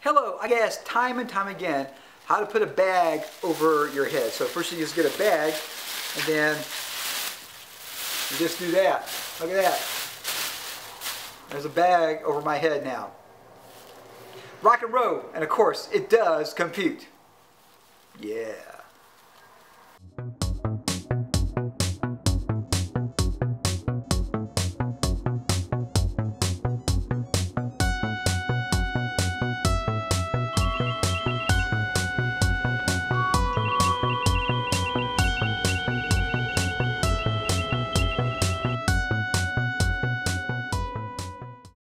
Hello, I get asked time and time again how to put a bag over your head. So first you just get a bag and then you just do that. Look at that. There's a bag over my head now. Rock and roll, and of course it does compute. Yeah.